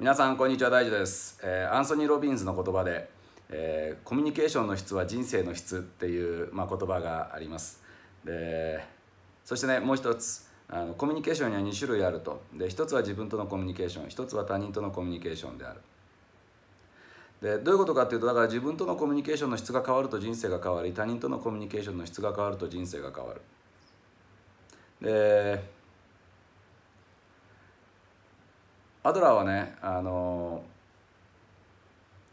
皆さんこんにちは大樹です、えーアンソニー・ロビンズの言葉で、えーコミュニケーションの質は人生の質っていう、まあ、言葉があります。でそしてねもう一つあのコミュニケーションには2種類あると。で一つは自分とのコミュニケーション一つは他人とのコミュニケーションである。でどういうことかっていうとだから自分とのコミュニケーションの質が変わると人生が変わり他人とのコミュニケーションの質が変わると人生が変わる。でアドラーはねあの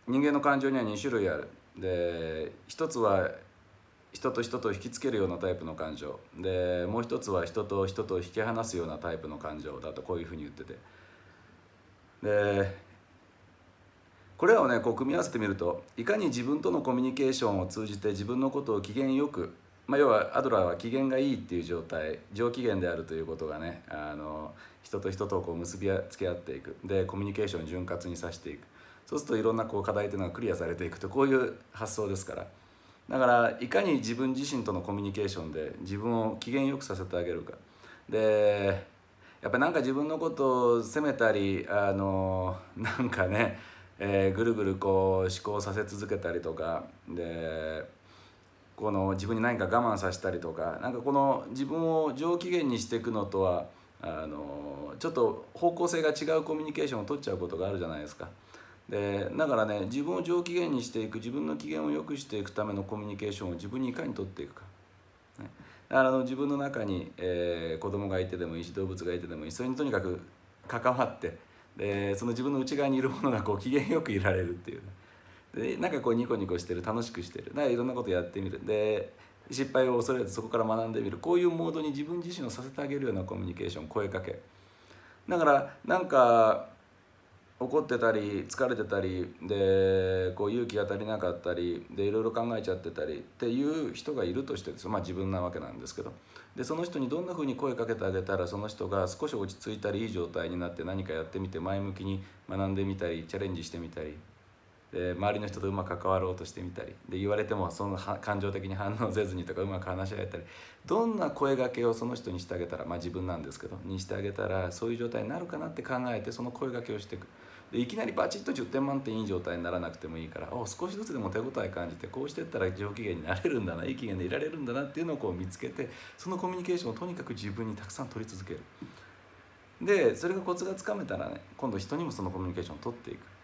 人間の感情には2種類ある。で一つは人と人と引きつけるようなタイプの感情。でもう一つは人と人と引き離すようなタイプの感情。だとこういうふうに言ってて。でこれらをねこう組み合わせてみるといかに自分とのコミュニケーションを通じて自分のことを機嫌よく、まあ、要はアドラーは機嫌がいいっていう状態上機嫌であるということがねあの人と人とこう結びつけ合っていく。でコミュニケーションを潤滑にさせていく。そうするといろんなこう課題というのがクリアされていくとこういう発想ですから。だからいかに自分自身とのコミュニケーションで自分を機嫌よくさせてあげるか。でやっぱりなんか自分のことを責めたりあのなんかね、えーぐるぐるこう思考させ続けたりとかでこの自分に何か我慢させたりとかなんかこの自分を上機嫌にしていくのとはあのちょっと方向性が違うコミュニケーションを取っちゃうことがあるじゃないですか。でだからね自分を上機嫌にしていく自分の機嫌を良くしていくためのコミュニケーションを自分にいかに取っていくか。ねだからあの自分の中に、えー子供がいてでもいいし動物がいてでもいいそれにとにかく関わってでその自分の内側にいるものがこう機嫌よくいられるっていうね、でなんかこうニコニコしてる楽しくしてる。だかいろんなことやってみる。で失敗を恐れずそこから学んでみる。こういうモードに自分自身をさせてあげるようなコミュニケーション声かけ。だからなんか怒ってたり疲れてたりでこう勇気が足りなかったりでいろいろ考えちゃってたりっていう人がいるとしてですよ。まあ自分なわけなんですけど。でその人にどんなふうに声かけてあげたらその人が少し落ち着いたりいい状態になって何かやってみて前向きに学んでみたりチャレンジしてみたり。で周りの人とうまく関わろうとしてみたりで言われてもその感情的に反応せずにとかうまく話し合えたりどんな声がけをその人にしてあげたらまあ自分なんですけどにしてあげたらそういう状態になるかなって考えてその声がけをしていく。でいきなりバチッと10点満点いい状態にならなくてもいいからお少しずつでも手応え感じてこうしてったら上機嫌になれるんだないい機嫌でいられるんだなっていうのをこう見つけてそのコミュニケーションをとにかく自分にたくさん取り続ける。でそれがコツがつかめたらね今度人にもそのコミュニケーションを取っていく。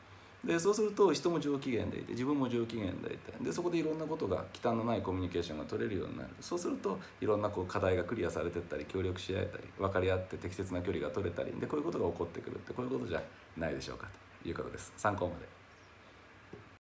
でそうすると人も上機嫌でいて自分も上機嫌でいてでそこでいろんなことが忌憚のないコミュニケーションが取れるようになるそうするといろんなこう課題がクリアされてったり協力し合えたり分かり合って適切な距離が取れたりでこういうことが起こってくるってこういうことじゃないでしょうかということです参考まで。